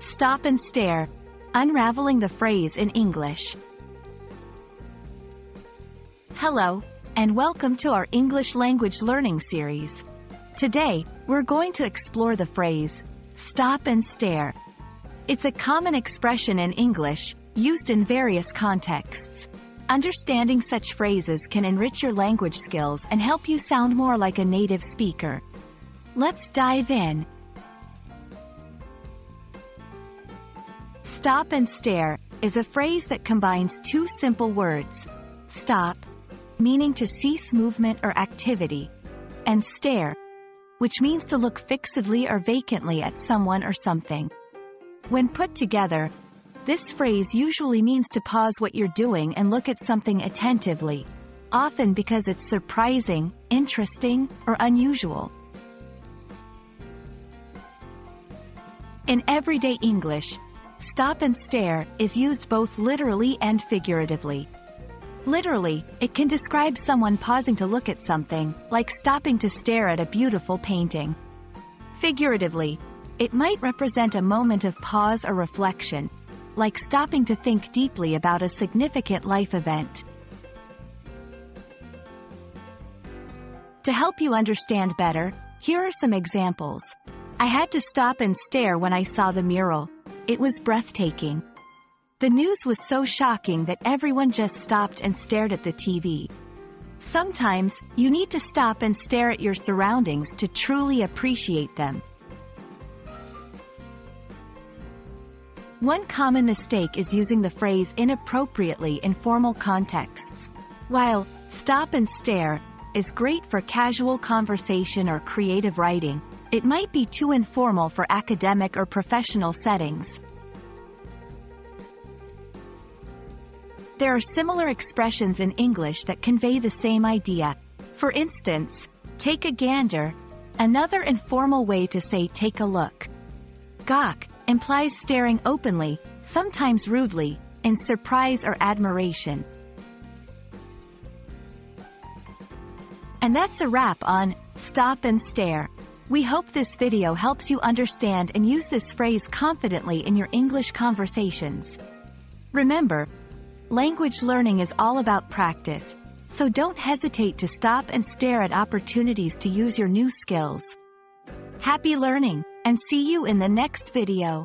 Stop and stare. Unraveling the phrase in English. Hello, and welcome to our English language learning series. Today, we're going to explore the phrase, stop and stare. It's a common expression in English, used in various contexts. Understanding such phrases can enrich your language skills and help you sound more like a native speaker. Let's dive in. Stop and stare is a phrase that combines two simple words. Stop, meaning to cease movement or activity, and stare, which means to look fixedly or vacantly at someone or something. When put together, this phrase usually means to pause what you're doing and look at something attentively, often because it's surprising, interesting, or unusual. In everyday English, stop and stare is used both literally and figuratively. Literally, it can describe someone pausing to look at something, like stopping to stare at a beautiful painting. Figuratively, it might represent a moment of pause or reflection, like stopping to think deeply about a significant life event. To help you understand better, here are some examples. I had to stop and stare when I saw the mural. It was breathtaking. The news was so shocking that everyone just stopped and stared at the TV. Sometimes, you need to stop and stare at your surroundings to truly appreciate them. One common mistake is using the phrase inappropriately in formal contexts. While stop and stare is great for casual conversation or creative writing, it might be too informal for academic or professional settings. There are similar expressions in English that convey the same idea. For instance, take a gander, another informal way to say take a look. Gawk implies staring openly, sometimes rudely, in surprise or admiration. And that's a wrap on Stop and Stare. We hope this video helps you understand and use this phrase confidently in your English conversations. Remember, language learning is all about practice, so don't hesitate to stop and stare at opportunities to use your new skills. Happy learning! and see you in the next video.